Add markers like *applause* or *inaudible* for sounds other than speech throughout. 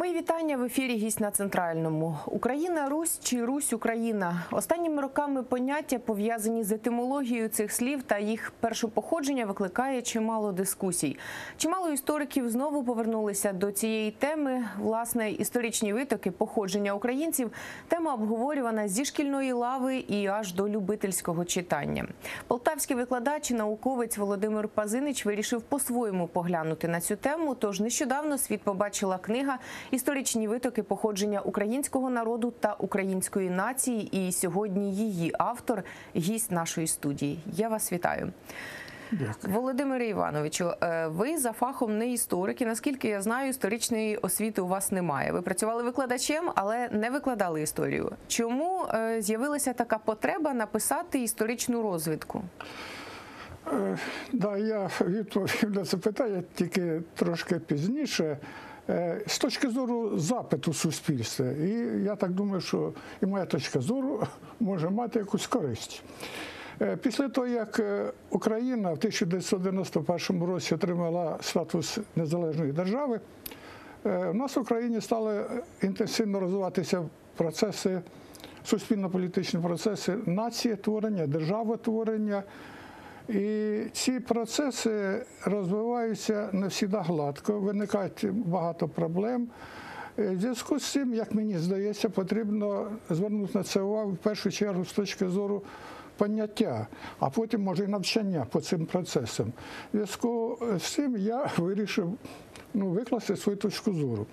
Мої вітання в ефірі гість на центральному. Україна Русь чи Русь Україна. Останніми роками поняття пов'язані з етимологією цих слів та їх першопоходження викликає чимало дискусій. Чимало істориків знову повернулися до цієї теми. Власне, історичні витоки походження українців. Тема обговорювана зі шкільної лави і аж до любительського читання. Полтавський викладач і науковець Володимир Пазинич вирішив по-своєму поглянути на цю тему. Тож нещодавно світ побачила книга Історичні витоки походження українського народу та української нації. І сьогодні її автор, гість нашої студії. Я вас вітаю. Дякую. Володимире Івановичу, е, ви за фахом не історик, і наскільки я знаю, історичної освіти у вас немає. Ви працювали викладачем, але не викладали історію. Чому е, з'явилася така потреба написати історичну розвідку? Е, Да, я відповів на це питання тільки трошки пізніше. Е, З точки зору запиту суспільства, і я так думаю, що і моя точка зору *laughs* може мати якусь користь. Е, Після того, як е, Україна в 1991 році отримала статус незалежної держави, у нас в Україні стали інтенсивно розвиватися процеси, суспільно-політичні процеси націєтворення, державотворення. І ці процеси розвиваються не завжди гладко, виникають багато проблем. Е, В зв'язку з цим, як мені здається, потрібно звернути на це увагу в першу чергу з точки зору поняття, а потім може і навчання по цим процесам. В зв'язку з цим я *laughs* вирішив ну, викласти свою точку зору.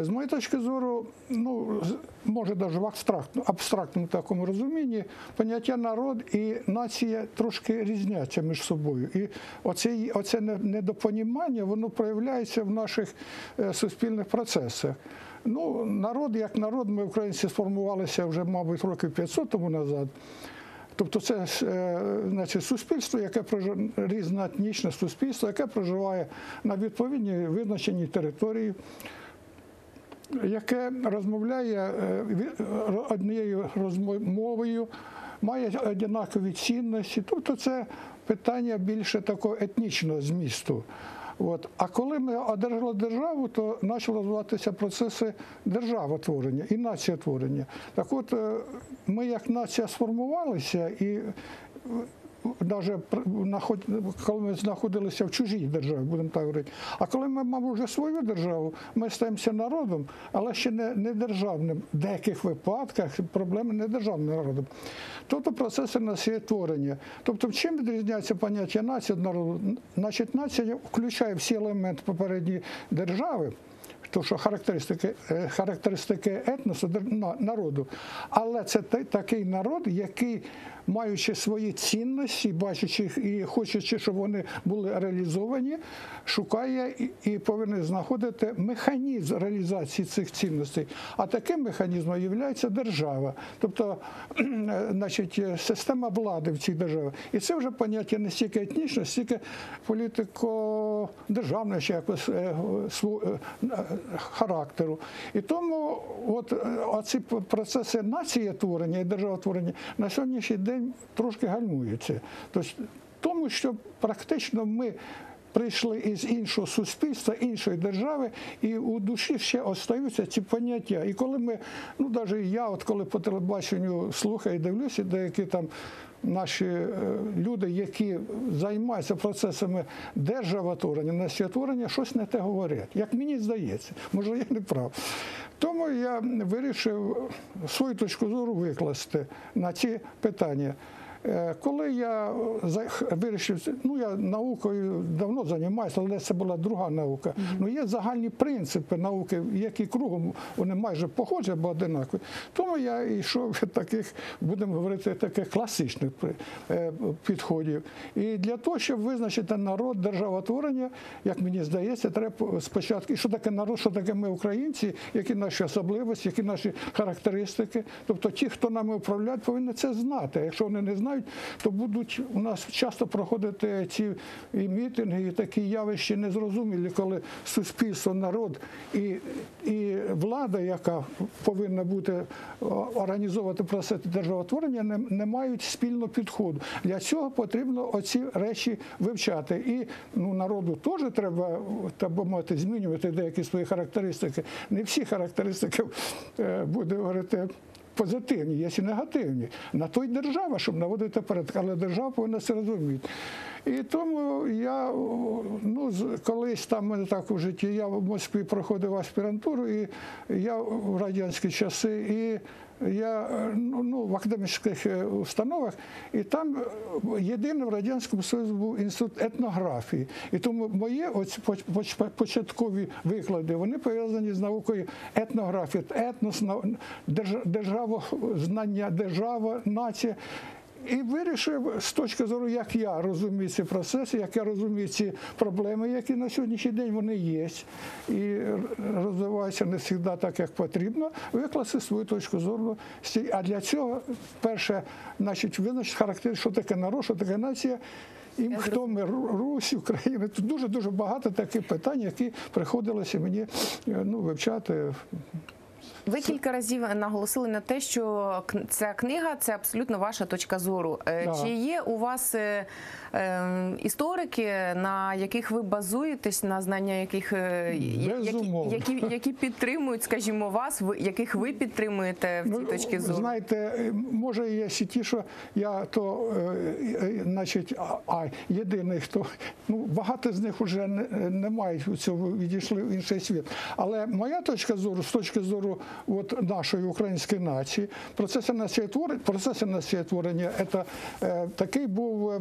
З моєї точки зору, ну може навіть в абстрактну, абстрактному такому розумінні, поняття народ і нація трошки різняться між собою. І оце, оце недопонімання, воно проявляється в наших е, суспільних процесах. Ну, народ як народ, ми українці сформувалися вже, мабуть, років 500 тому назад. Тобто це е, значить, суспільство, яке проживає різноетнічне суспільство, яке проживає на відповідній визначеній території, яке розмовляє е, однією розмо- мовою, має однакові цінності. Тобто це питання більше такого етнічного змісту. От. А коли ми одержали державу, то почали розвиватися процеси державотворення і націєтворення. Так от е, ми як нація сформувалися і навіть коли ми знаходилися в чужій державі, будемо так говорити. А коли ми маємо вже свою державу, ми стаємося народом, але ще не, не державним. В деяких випадках проблеми не державним народом. Тобто процеси націєтворення. Тобто, в чим відрізняється поняття нації від народу? Значить, нація включає всі елементи попередньої держави. То, що характеристики, е, характеристики етносу народу, але це такий народ, який, маючи свої цінності, бачачи їх і хочучи, щоб вони були реалізовані, шукає і, повинен знаходити механізм реалізації цих цінностей. А таким механізмом є держава, тобто значить, система влади в цій державі. І це вже поняття не стільки етнічне, стільки політико-державне чи якось е, е, характеру. І тому от е, оці п- процеси націєтворення і державотворення на сьогоднішній день трошки гальмується. Тобто, тому що практично ми. Прийшли із іншого суспільства, іншої держави, і у душі ще остаються ці поняття. І коли ми, ну навіть я, от коли по телебаченню слухаю і дивлюся, деякі там наші е, люди, які займаються процесами державотворення, націєтворення, щось не те говорять. Як мені здається, може я не прав. Тому я вирішив свою точку зору викласти на ці питання. Е, Коли я за- вирішив, ну я наукою давно займаюся, але це була друга наука. Ну є загальні принципи науки, які кругом вони майже похожі або одинакові. Тому я йшов від таких, будемо говорити, таких класичних е, підходів. І для того, щоб визначити народ державотворення, як мені здається, треба спочатку, і що таке народ, що таке ми українці, які наші особливості, які наші характеристики. Тобто ті, хто нами управляють, повинні це знати. Якщо вони не знають, знають, то будуть у нас часто проходити ці і мітинги, і такі явища незрозумілі, коли суспільство, народ і, і влада, яка повинна бути організовувати процес державотворення, не, не мають спільного підходу. Для цього потрібно оці речі вивчати. І ну, народу теж треба так би мовити, змінювати деякі свої характеристики. Не всі характеристики е, буде говорити. Позитивні, є і негативні. На то й держава, щоб наводити порядок, але держава повинна це розуміти. І тому я ну, колись там мене так у житті, я в Москві проходив аспірантуру, і я в радянські часи, і я е, ну, ну, в академічних е, установах, і там е, єдиний в Радянському Союзі був інститут етнографії. І тому мої оці поч- поч- початкові виклади вони пов'язані з наукою етнографії, етнос, державознання, держава, нація. І вирішив з точки зору, як я розумію ці процеси, як я розумію ці проблеми, які на сьогоднішній день вони є, і розвиваються не завжди так, як потрібно, викласти свою точку зору. А для цього, перше, значить, визначити характер, що таке народ, що таке нація. І хто ми Русь, Україна. Тут дуже дуже багато таких питань, які приходилося мені е, ну, вивчати. Ви кілька разів наголосили на те, що ця книга це абсолютно ваша точка зору. Е, Да. Чи є у вас е, е, історики, на яких ви базуєтесь, на знання яких е, які, які, які підтримують, скажімо, вас, яких ви підтримуєте в цій точці зору? Ну, Знаєте, може є ще ті, що я то, е, значить, а, а єдиний, хто ну багато з них вже не, не мають у цього відійшли в інший світ. Але моя точка зору, з точки зору от нашої української нації, процес націєтворення, процес націєтворення це е, такий був е,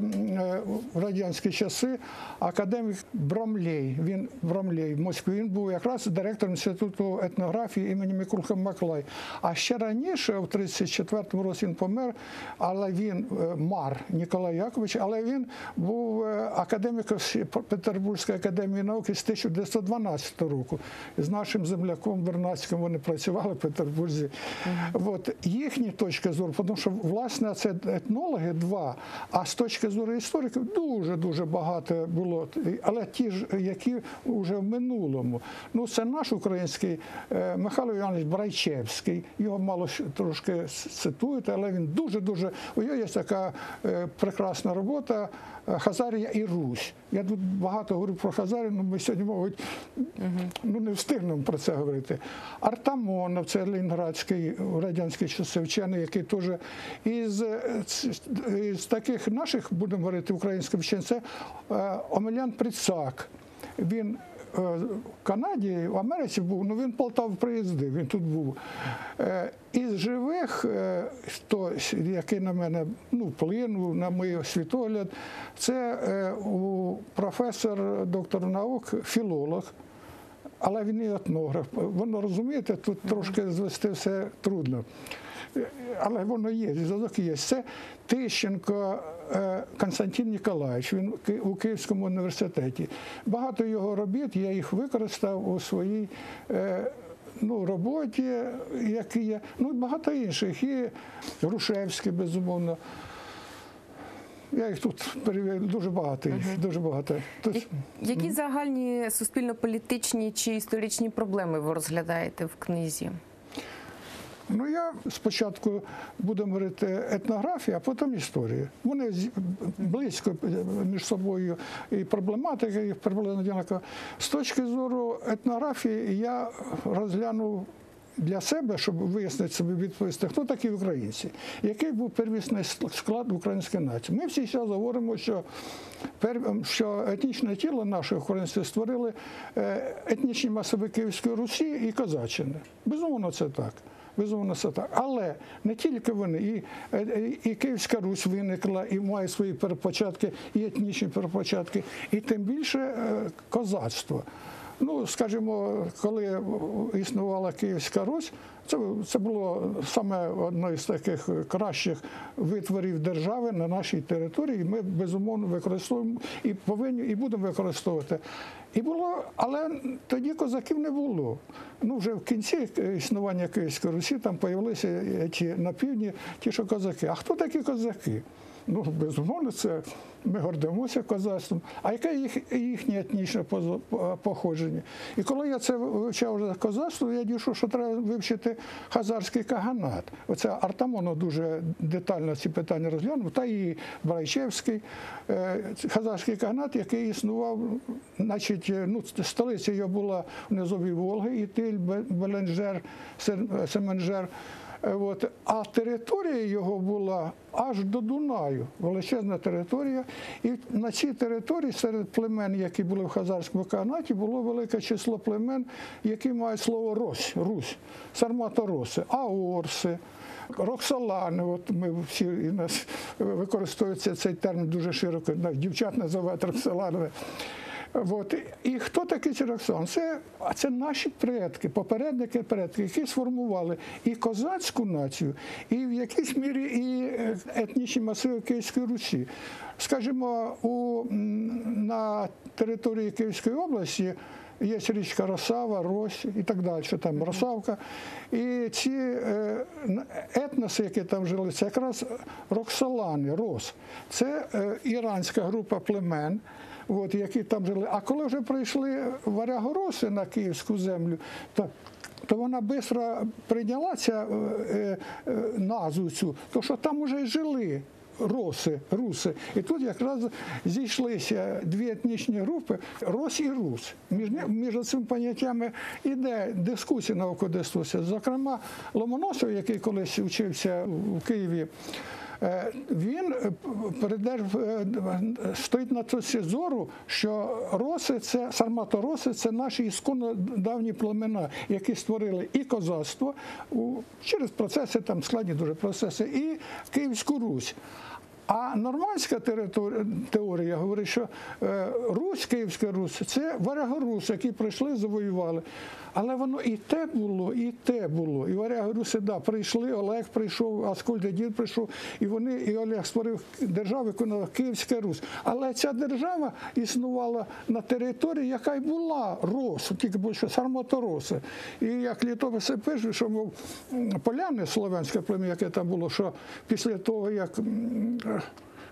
в радянські часи академік Бромлей. Він Бромлей в Москві. Він був якраз директором інституту етнографії імені Микулка Маклай. А ще раніше, в 34-му році, він помер, але він е, Мар Ніколай Якович, але він був е, академіком Петербурзької академії науки з 1912 року. З нашим земляком Бернацьким вони працювали в Петербурзі. От їхні точки зору, тому що власне це етнологи два, а з точки зору істориків дуже дуже багато було. Але ті ж, які вже в минулому. Ну це наш український е, Михайло Іванович Брайчевський. Його мало трошки цитують, але він дуже дуже у нього є така е, прекрасна робота. е, Хазарія і Русь. Я тут багато говорю про Хазарію, але ми сьогодні, мабуть, ну не встигнемо про це говорити. Артамонов, це Ленінградський в радянські часи вчений, який теж із, із таких наших, будемо говорити, українських вчених, це е, Омелян Прицак. Він е, в Канаді, в Америці був, ну він в Полтаву приїздив, він тут був. Е, Із живих, хто, який на мене ну, вплинув на мій світогляд, це у професор, доктор наук, філолог. Але він і етнограф. Воно розумієте, тут трошки звести все трудно. Але воно є, зв'язок є. Це Тищенко е, Константин Ніколаєвич, він у Київському університеті. Багато його робіт, я їх використав у своїй е, ну, роботі, які є. Ну, багато інших. І Грушевський, безумовно. Я їх тут *laughs* перевів дуже багато їх, дуже багато. Тут, Які загальні суспільно-політичні чи історичні проблеми ви розглядаєте в книзі? Ну, я спочатку будемо говорити етнографія, а потім історія. Вони близько між собою і проблематика, і проблема однакова. З точки зору етнографії я розглянув для себе, щоб вияснити собі відповісти, хто такі українці, який був первісний склад української нації. Ми всі зараз говоримо, що, що етнічне тіло наше українське створили е, етнічні масови Київської Русі і Козаччини. Безумовно, це так. Безумовно, це так. Але не тільки вони, і, е, і Київська Русь виникла, і має свої перепочатки, і етнічні перепочатки, і тим більше е, козацтво. Ну, скажімо, коли існувала Київська Русь, це, це було саме одне із таких кращих витворів держави на нашій території. Ми безумовно використовуємо і повинні, і будемо використовувати. І було, але тоді козаків не було. Ну, вже в кінці існування Київської Русі там з'явилися ті на півдні, ті, що козаки. А хто такі козаки? Ну, безумовно, це ми гордимося козацтвом. А яке їх, їхнє етнічне походження? І коли я це вивчав вже козацтво, я дійшов, що треба вивчити хазарський каганат. Оце Артамонов дуже детально ці питання розглянув, та і Брайчевський. Е, Хазарський каганат, який існував, значить, е, ну, столиця його була в низовій Волги, Ітиль, Бе- Беленджер. Е, От. А територія його була аж до Дунаю, величезна територія. І на цій території серед племен, які були в Хазарському каганаті, було велике число племен, які мають слово Рось, Русь, Сарматороси, Аорси. Роксолани, от ми всі і нас використовується цей термін дуже широко, дівчат називають роксоланами. От. І хто такий Роксолани? Це, це наші предки, попередники предки, які сформували і козацьку націю, і в якійсь мірі і е, етнічні масиви Київської Русі. Скажімо, у, на території Київської області є річка Росава, Рось і так далі, там Росавка. І ці е, етноси, які там жили, це якраз Роксолани, Рос. Це е, іранська група племен. От, які там жили. А коли вже прийшли варягороси на київську землю, то то вона швидко прийняла ця е, е, назву цю, то що там вже й жили роси, руси. І тут якраз зійшлися дві етнічні групи Рос і Рус. Між, між цими поняттями іде дискусія науково-дискусія. Зокрема, Ломоносов, який колись вчився в Києві, Він е, е, стоїть на точці зору, що роси це сарматороси, це наші ісконно давні племена, які створили і козацтво через процеси, там складні дуже процеси, і Київську Русь. А нормандська теорія говорить, що е, Русь, Київська Русь, це варягоруси, які прийшли, завоювали. Але воно і те було, і те було. І варягоруси, да, прийшли, Олег прийшов, Аскольд дід прийшов, і вони, і Олег створив державу, яку Київська Русь. Але ця держава існувала на території, яка й була Рос, тільки більше Сарматороси. І як літописи пишуть, що мов поляни слов'янське плем'я, яке там було, що після того, як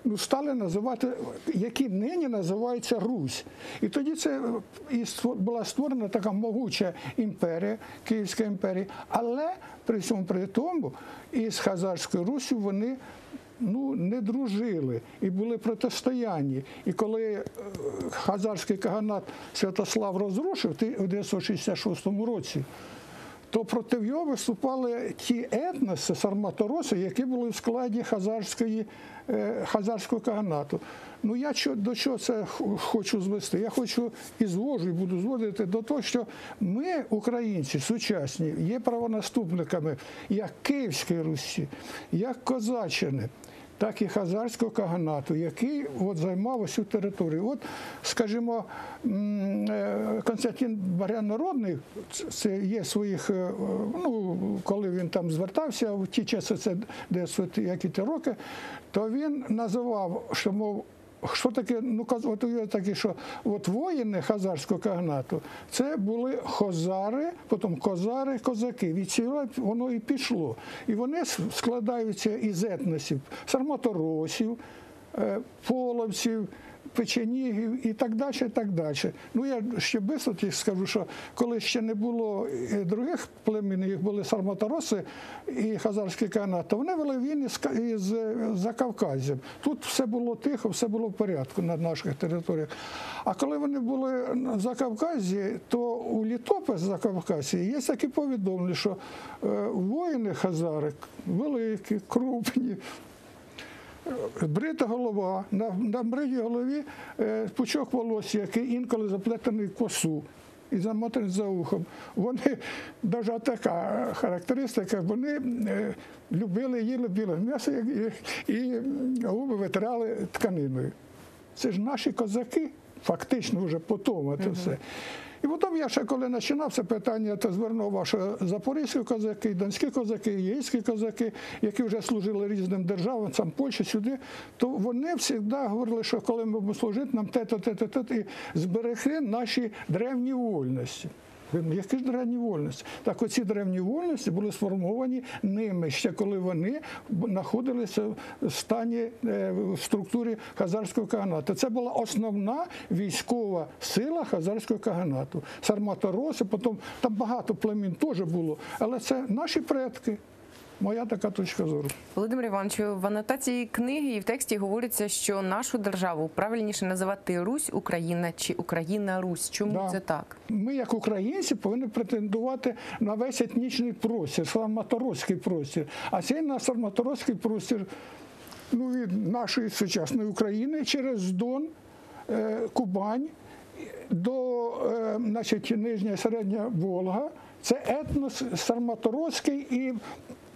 ну, стали називати, які нині називаються Русь. І тоді це е, і була створена така могуча імперія, Київська імперія. Але при цьому при тому із Хазарською Руссю вони ну, не дружили і були протистоянні. І коли е, Хазарський каганат Святослав розрушив в 1966 році, то проти його виступали ті етноси, сарматороси, які були в складі хазарської, е, хазарського каганату. Ну я до чого це хочу звести? Я хочу і звожу, і буду зводити до того, що ми, українці, сучасні, є правонаступниками як Київської Русі, як Козаччини так і Хазарського каганату, який от займав усю територію. От, скажімо, е, Константин Барян Народний, це- є своїх, е, ну, коли він там звертався в ті часи, це десь які ті роки, то він називав, що мов. Що таке, ну от я таке, що от воїни хазарського кагнату, це були хозари, потім козари, козаки. Від цього воно і пішло. І вони складаються із етносів сарматоросів, е, половців, печенігів і так далі. і так далі. Ну я ще тільки скажу, що коли ще не було е, других племен, їх були сарматороси і хазарський канат, то вони вели війни з е, Тут все було тихо, все було в порядку на наших територіях. А коли вони були на Закавказі, то у літопис Закавказі є такі повідомлення, що е, воїни хазари великі, крупні, Брита голова, на, на бритій голові е, пучок волосся, який інколи заплетений в косу і замотаний за ухом. Вони, навіть така характеристика, вони е, любили, їли біле м'ясо і, і губи витирали тканиною. Це ж наші козаки, фактично вже потом це все. І потім я ще коли починав це питання, то звернув ваші запорізькі козаки, донські козаки, єйські козаки, які вже служили різним державам, сам Польщі сюди, то вони завжди говорили, що коли ми будемо служити, нам те-то, те-то, те-то, і зберегли наші древні вольності. Які ж древні вольності? Так оці древні вольності були сформовані ними ще коли вони знаходилися в стані е, в структурі Хазарського каганату. Це була основна військова сила Хазарського каганату. Сарматороси, потім там багато племін теж було, але це наші предки. Моя така точка зору. Володимир Івановичу, в анотації книги і в тексті говориться, що нашу державу правильніше називати Русь Україна чи Україна Русь. Чому Да. це так? Ми, як українці, повинні претендувати на весь етнічний простір, сарматорський простір. А цей наш сарматорський простір ну, від нашої сучасної України через Дон, е, Кубань до е, значить, Нижня і Середня Волга. Це етнос Сарматорський і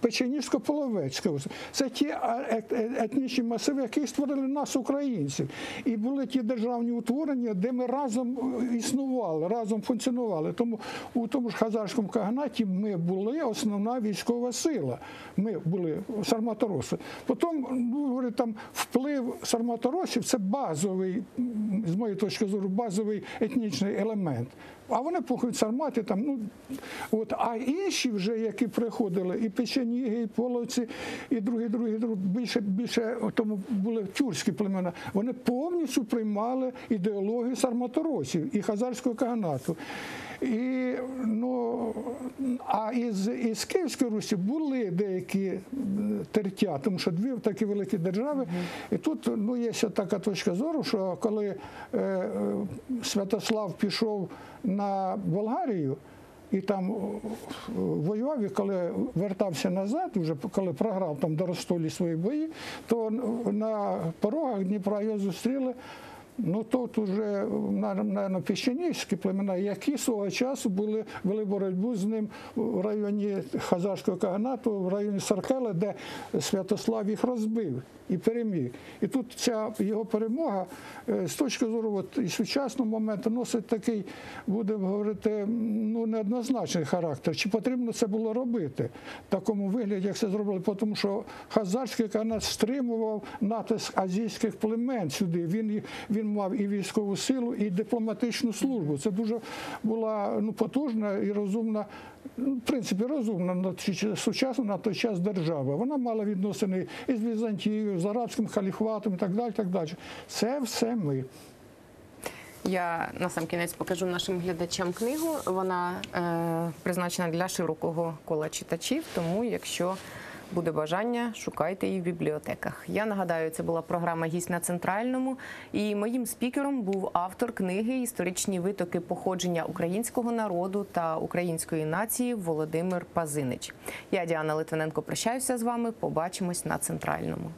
Печенізько-Половецького. Це ті а, е- е- етнічні масиви, які створили нас, українців. І були ті державні утворення, де ми разом е, існували, разом функціонували. Тому у тому ж Хазарському каганаті ми були основна військова сила. Ми були сарматороси. Потім, ну, там вплив сарматоросів це базовий, з моєї точки зору, базовий етнічний елемент. А вони походять сармати там. Ну от а інші, вже які приходили, і печеніги, і половці, і другі, другі, другі більше більше тому були тюркські племена. Вони повністю приймали ідеологію сарматоросів і хазарського каганату. І, ну, а із, із Київської Русі були деякі е, тертя, тому що дві такі великі держави. І тут ну, є ще така точка зору, що коли е, е, Святослав пішов на Болгарію, і там о, воював, і коли вертався назад, вже коли програв там до Ростолі свої бої, то на порогах Дніпра його зустріли. Ну тут уже на піщанівські племена, які свого часу були вели боротьбу з ним в районі Хазарського каганату, в районі Саркела, де Святослав їх розбив і переміг. І тут ця його перемога е, з точки зору от, і сучасного моменту носить такий, будемо говорити, ну неоднозначний характер. Чи потрібно це було робити в такому вигляді, як це зробили? Тому що Хазарський канат стримував натиск азійських племен сюди. Він, і- мав і військову силу, і дипломатичну службу. Це дуже була ну, потужна і розумна, ну, в принципі, розумна на сучасна на той час держава. Вона мала відносини із Візантією, з арабським халіфатом і так далі. Так далі. Це все ми. Я на сам кінець покажу нашим глядачам книгу. Вона е, призначена для широкого кола читачів, тому якщо буде бажання, шукайте її в бібліотеках. Я нагадаю, це була програма Гість на центральному. І моїм спікером був автор книги Історичні витоки походження українського народу та української нації Володимир Пазинич. Я Діана Литвиненко прощаюся з вами. Побачимось на центральному.